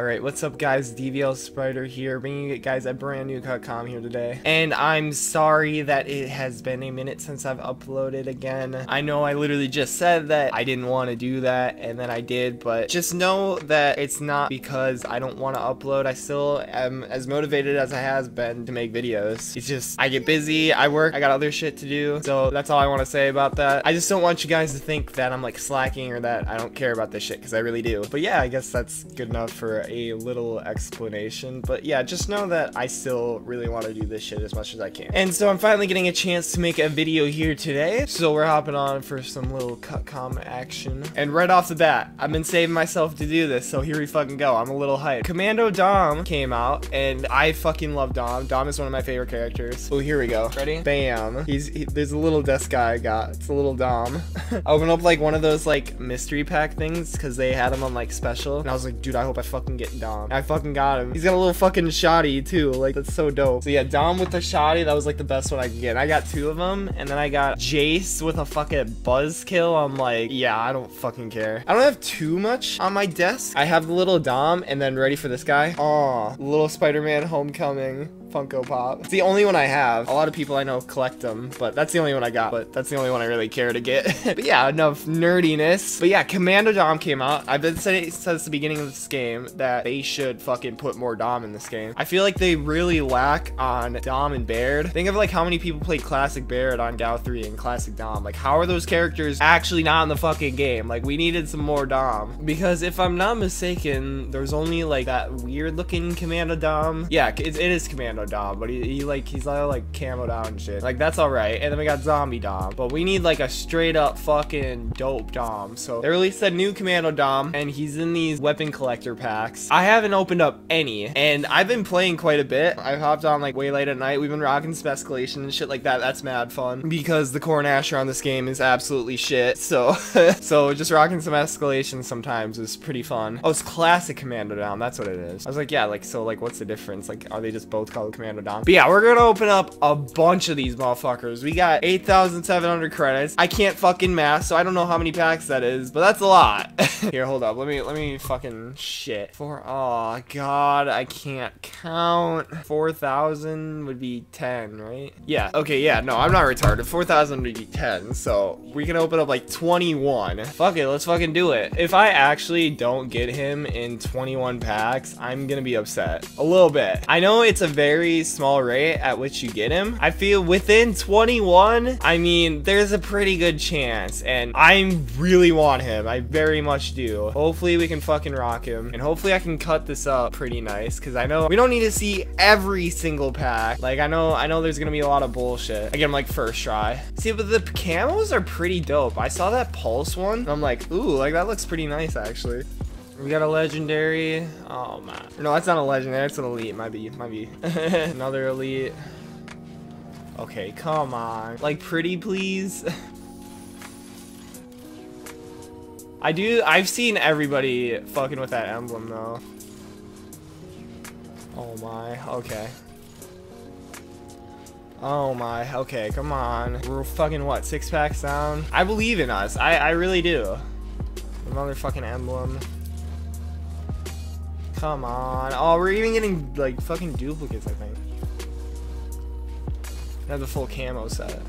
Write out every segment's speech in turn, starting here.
Alright, what's up guys, DVL Spider here, bringing you guys a brand new CutCom here today. And I'm sorry that it has been a minute since I've uploaded again. I know I literally just said that I didn't want to do that, and then I did, but just know that it's not because I don't want to upload. I still am as motivated as I has been to make videos. It's just, I get busy, I work, I got other shit to do, so that's all I want to say about that. I just don't want you guys to think that I'm like slacking or that I don't care about this shit, because I really do. But yeah, I guess that's good enough for a little explanation. But yeah, just know that I still really want to do this shit as much as I can. And so I'm finally getting a chance to make a video here today. So we're hopping on for some little cut com action. And right off the bat, I've been saving myself to do this. So here we fucking go. I'm a little hyped. Commando Dom came out and I fucking love Dom. Dom is one of my favorite characters. Oh, here we go. Ready? Bam. He's, he, there's a little desk guy I got. It's a little Dom. I opened up like one of those like mystery pack things because they had them on like special. And I was like, dude, I hope I fucking get Dom. I fucking got him. He's got a little fucking shoddy too. Like that's so dope. So yeah, Dom with the shoddy, that was like the best one I could get. I got two of them, and then I got Jace with a fucking buzzkill. I'm like, yeah, I don't fucking care. I don't have too much on my desk. I have the little Dom, and then ready for this guy. Oh, little Spider-Man Homecoming. Funko Pop. It's the only one I have. A lot of people I know collect them, but that's the only one I got. But that's the only one I really care to get. but yeah, enough nerdiness. But yeah, Commando Dom came out. I've been saying since the beginning of this game that they should fucking put more Dom in this game. I feel like they really lack on Dom and Baird. Think of like how many people played Classic Baird on GoW 3 and Classic Dom. Like how are those characters actually not in the fucking game? Like we needed some more Dom. Because if I'm not mistaken, there's only like that weird looking Commando Dom. Yeah, it, it is Commando Dom, but he, he like he's all like camoed out and shit. Like that's all right. And then we got Zombie Dom, but we need like a straight up fucking dope Dom. So they released a new Commando Dom, and he's in these weapon collector packs. I haven't opened up any, and I've been playing quite a bit. I've hopped on like way late at night. We've been rocking some escalation and shit like that. That's mad fun because the core Gnasher on this game is absolutely shit. So so just rocking some escalation sometimes is pretty fun. Oh, it's classic Commando Dom. That's what it is. I was like, yeah, like so like what's the difference? Like are they just both Commando Dom? But yeah, we're gonna open up a bunch of these motherfuckers. We got 8,700 credits. I can't fucking math, so I don't know how many packs that is, but that's a lot. Here, hold up. Let me let me fucking shit. For oh god, I can't count. 4,000 would be 10, right? Yeah. Okay, yeah. No, I'm not retarded. 4,000 would be 10. So we can open up like 21. Fuck it, let's fucking do it. If I actually don't get him in 21 packs, I'm gonna be upset. A little bit. I know it's a very small rate at which you get him. I feel within 21, I mean, there's a pretty good chance. And I really want him. I very much do. Hopefully we can fucking rock him. And hopefully I can cut this up pretty nice. Cause I know we don't need to see every single pack. Like I know, I know there's gonna be a lot of bullshit. I get him like first try. See, but the camos are pretty dope. I saw that pulse one. I'm like, ooh, like that looks pretty nice actually. We got a legendary. Oh man. No, that's not a legendary. It's an elite. Might be. Might be. Another elite. Okay, come on. Like pretty, please. I do. I've seen everybody fucking with that emblem though. Oh my. Okay. Oh my. Okay, come on. We're fucking what? Six packs down. I believe in us. I I really do. Another fucking emblem. Come on. Oh, we're even getting, like, fucking duplicates, I think. I have the full camo set.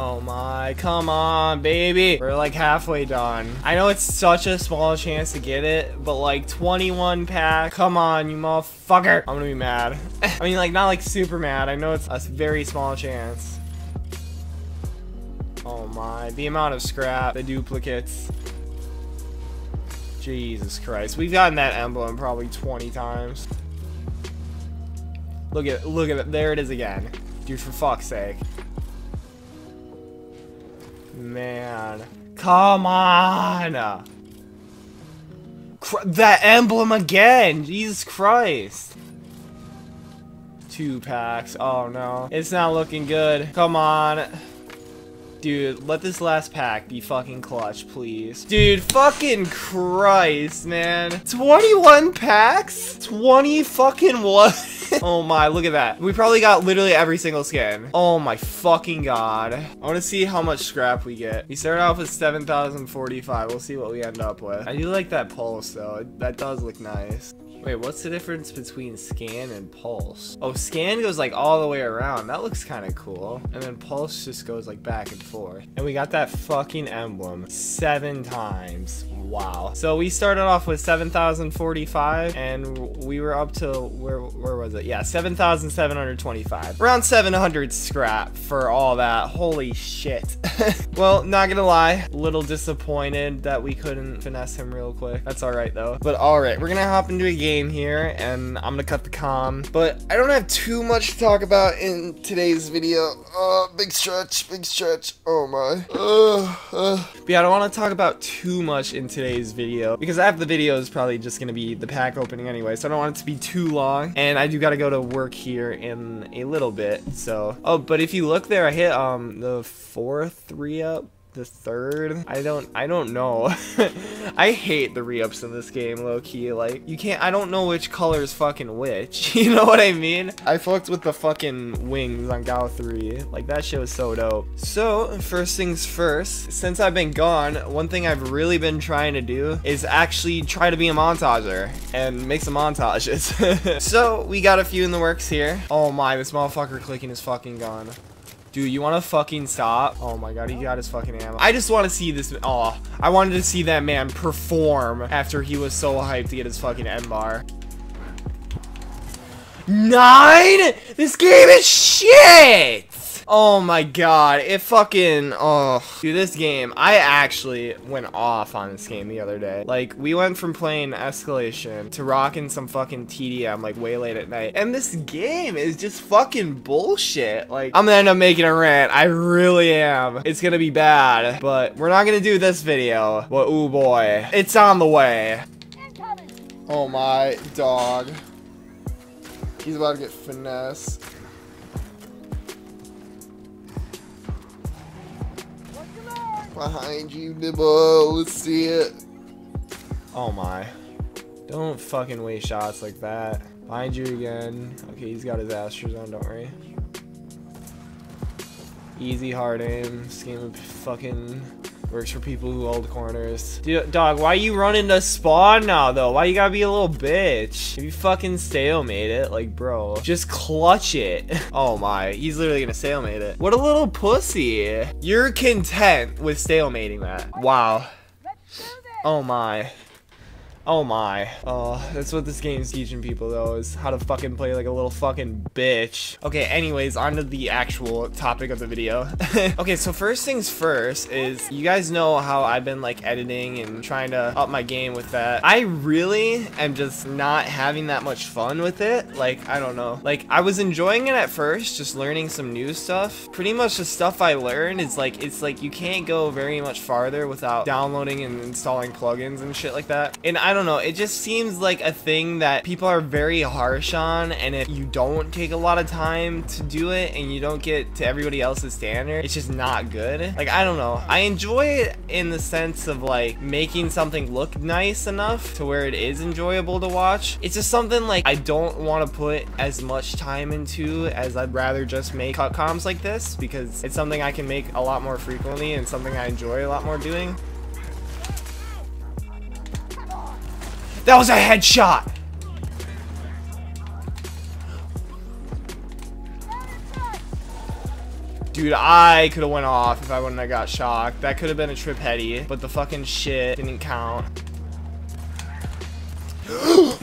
Oh my, come on, baby. We're like halfway done. I know it's such a small chance to get it, but like 21 pack. Come on, you motherfucker. I'm gonna be mad. I mean, like, not like super mad. I know it's a very small chance. Oh my, the amount of scrap, the duplicates. Jesus Christ. We've gotten that emblem probably 20 times. Look at look at it. There it is again. Dude, for fuck's sake. Man. Come on! That emblem again! Jesus Christ! Two packs. Oh no. It's not looking good. Come on. Dude, let this last pack be fucking clutch, please. Dude, fucking Christ, man. 21 packs? 20 fucking what? oh my, look at that. We probably got literally every single skin. Oh my fucking god. I want to see how much scrap we get. We started off with 7,045. We'll see what we end up with. I do like that pulse though. That does look nice. Wait, what's the difference between scan and pulse? Oh, scan goes like all the way around. That looks kind of cool. And then pulse just goes like back and forth. And we got that fucking emblem seven times. Wow. So we started off with 7,045 and we were up to, where, where was it? Yeah, 7,725. Around 700 scrap for all that. Holy shit. well, not gonna lie, a little disappointed that we couldn't finesse him real quick. That's all right though. But all right, we're gonna hop into a game here and I'm gonna cut the com. But I don't have too much to talk about in today's video. Uh, big stretch, big stretch. Oh my. Uh, uh. But yeah, I don't want to talk about too much in today's video because half the video is probably just gonna be the pack opening anyway so I don't want it to be too long. And I do gotta go to work here in a little bit so. Oh but if you look there I hit um the fourth re-up the third? I don't i don't know. I hate the re-ups in this game low-key like you can't i don't know which color is fucking which you know what i mean? I fucked with the fucking wings on GoW 3 like that shit was so dope. So first things first since i've been gone one thing i've really been trying to do is actually try to be a montager and make some montages. So we got a few in the works here. Oh my this motherfucker clicking is fucking gone Dude, you want to fucking stop? Oh my god, he got his fucking ammo. I just want to see this. Oh, I wanted to see that man perform after he was so hyped to get his fucking EMBAR. Nine? This game is shit! Oh my god, it fucking, oh. Dude, this game, I actually went off on this game the other day. Like, we went from playing Escalation to rocking some fucking TDM, like, way late at night. And this game is just fucking bullshit. Like, I'm gonna end up making a rant. I really am. It's gonna be bad, but we're not gonna do this video. But, ooh boy, it's on the way. Oh my dog. He's about to get finesse. Behind you, Nibble. Let's see it. Oh my. Don't fucking waste shots like that. Behind you again. Okay, he's got his asters on, don't worry. Easy hard aim. This game fucking Works for people who hold corners. Dude, dog, why you running to spawn now, though? Why you gotta be a little bitch? If you fucking stalemate it, like, bro, just clutch it. Oh my, he's literally gonna stalemate it. What a little pussy. You're content with stalemating that. Wow. Oh my. Oh my. Oh, that's what this game's teaching people though, is how to fucking play like a little fucking bitch. Okay, anyways, on to the actual topic of the video. okay, so first things first is you guys know how I've been like editing and trying to up my game with that. I really am just not having that much fun with it. Like, I don't know. Like, I was enjoying it at first, just learning some new stuff. Pretty much the stuff I learned is like, it's like you can't go very much farther without downloading and installing plugins and shit like that. And I don't don't know. It just seems like a thing that people are very harsh on. And if you don't take a lot of time to do it and you don't get to everybody else's standard, it's just not good. Like, I don't know. I enjoy it in the sense of like making something look nice enough to where it is enjoyable to watch. It's just something like I don't want to put as much time into as I'd rather just make cut comms like this because it's something I can make a lot more frequently and something I enjoy a lot more doing. That was a headshot! Dude, I could have went off if I wouldn't have got shocked. That could have been a trip heady, but the fucking shit didn't count.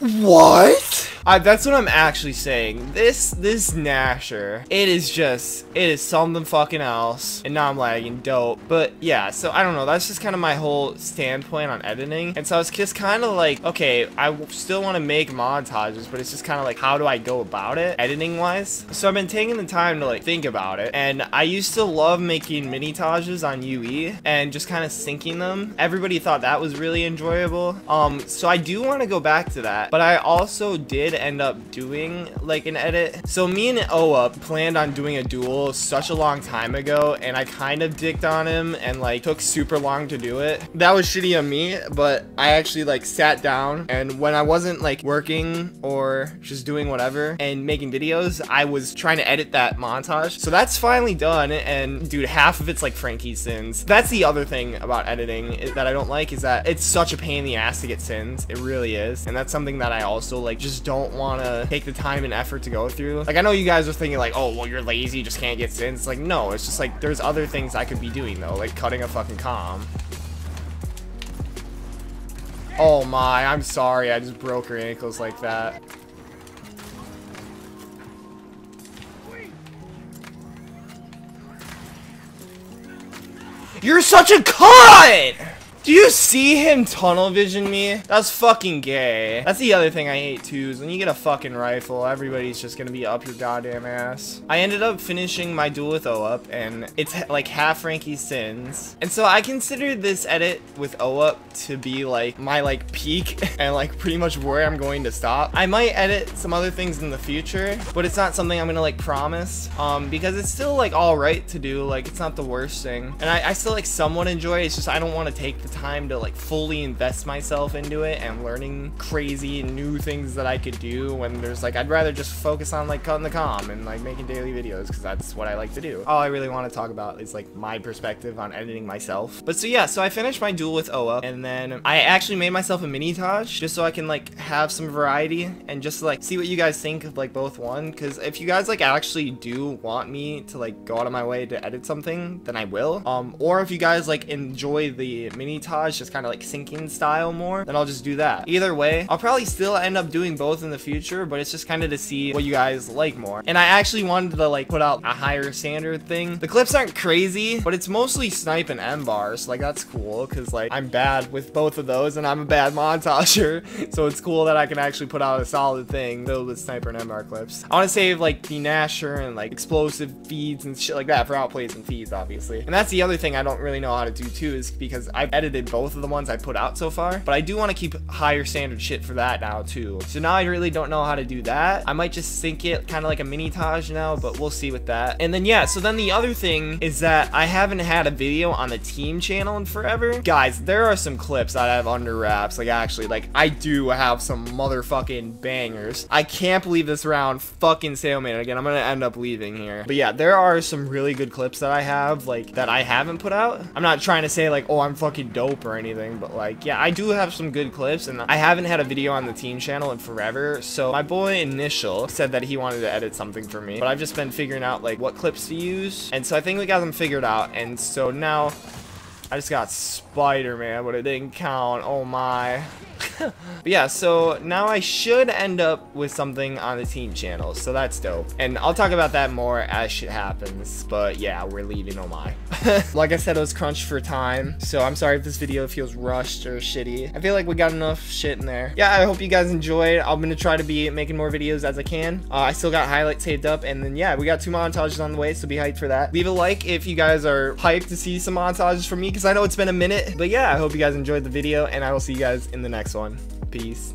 what? I, that's what I'm actually saying. This this Gnasher, it is just, it is something fucking else. And now I'm lagging dope. But yeah, so I don't know. That's just kind of my whole standpoint on editing. And so I was just kind of like, okay, I still want to make montages, but it's just kind of like, how do I go about it editing wise? So I've been taking the time to like think about it. And I used to love making mini tages on UE and just kind of syncing them. Everybody thought that was really enjoyable. Um, so I do want to go back to that, but I also did end up doing like an edit. So me and Oa planned on doing a duel such a long time ago and I kind of dicked on him and like took super long to do it. That was shitty on me, but I actually like sat down and when I wasn't like working or just doing whatever and making videos, I was trying to edit that montage. So that's finally done and dude, half of it's like Frankie sins. That's the other thing about editing that I don't like is that it's such a pain in the ass to get sins. It really is. And that's something that I also like just don't want to take the time and effort to go through. Like I know you guys are thinking like, oh, well, you're lazy, just can't get sins. Like, no, it's just like there's other things I could be doing though, like cutting a fucking com. Oh my, I'm sorry, I just broke her ankles like that. You're such a cunt! Do you see him tunnel vision me? That's fucking gay. That's the other thing I hate too, is when you get a fucking rifle, everybody's just gonna be up your goddamn ass. I ended up finishing my duel with OUP, and it's like half Frankie's sins. And so I consider this edit with OUP to be like my like peak and like pretty much where I'm going to stop. I might edit some other things in the future, but it's not something I'm gonna like promise, um, because it's still like all right to do. Like it's not the worst thing. And I, I still like somewhat enjoy it. It's just I don't want to take the time to like fully invest myself into it and learning crazy new things that I could do when there's like I'd rather just focus on like cutting the com and like making daily videos because that's what I like to do. All I really want to talk about is like my perspective on editing myself. But so yeah, so I finished my duel with Oa and then I actually made myself a mini Taj just so I can like have some variety and just like see what you guys think of like both one because if you guys like actually do want me to like go out of my way to edit something then I will um or if you guys like enjoy the mini montage, just kind of like sinking style more, then I'll just do that. Either way, I'll probably still end up doing both in the future, but it's just kind of to see what you guys like more. And I actually wanted to like put out a higher standard thing. The clips aren't crazy, but it's mostly snipe and EMBARs. Like that's cool because like I'm bad with both of those and I'm a bad montager. So it's cool that I can actually put out a solid thing filled with sniper and EMBAR clips. I want to save like the Gnasher and like explosive feeds and shit like that for outplays and feeds, obviously. And that's the other thing I don't really know how to do too is because I've edited did both of the ones I put out so far, but I do want to keep higher standard shit for that now too. So now I really don't know how to do that. I might just sync it kind of like a mini Taj now, but we'll see with that. And then yeah, so then the other thing is that I haven't had a video on the team channel in forever. Guys, there are some clips that I have under wraps. Like actually, like I do have some motherfucking bangers. I can't believe this round fucking stalemate again. I'm gonna end up leaving here. But yeah, there are some really good clips that I have like that I haven't put out. I'm not trying to say like, oh, I'm fucking dope or anything, but like, yeah, I do have some good clips, and I haven't had a video on the team channel in forever, so my boy Initial said that he wanted to edit something for me, but I've just been figuring out, like, what clips to use, and so I think we got them figured out, and so now I just got Spider-Man, but it didn't count. Oh my. but yeah, so now I should end up with something on the team channel, so that's dope. And I'll talk about that more as shit happens, but yeah, we're leaving oh my. like I said, it was crunched for time, so I'm sorry if this video feels rushed or shitty. I feel like we got enough shit in there. Yeah, I hope you guys enjoyed. I'm gonna try to be making more videos as I can. Uh, I still got highlights saved up, and then yeah, we got two montages on the way, so be hyped for that. Leave a like if you guys are hyped to see some montages from me, because I know it's been a minute. But yeah, I hope you guys enjoyed the video, and I will see you guys in the next Peace.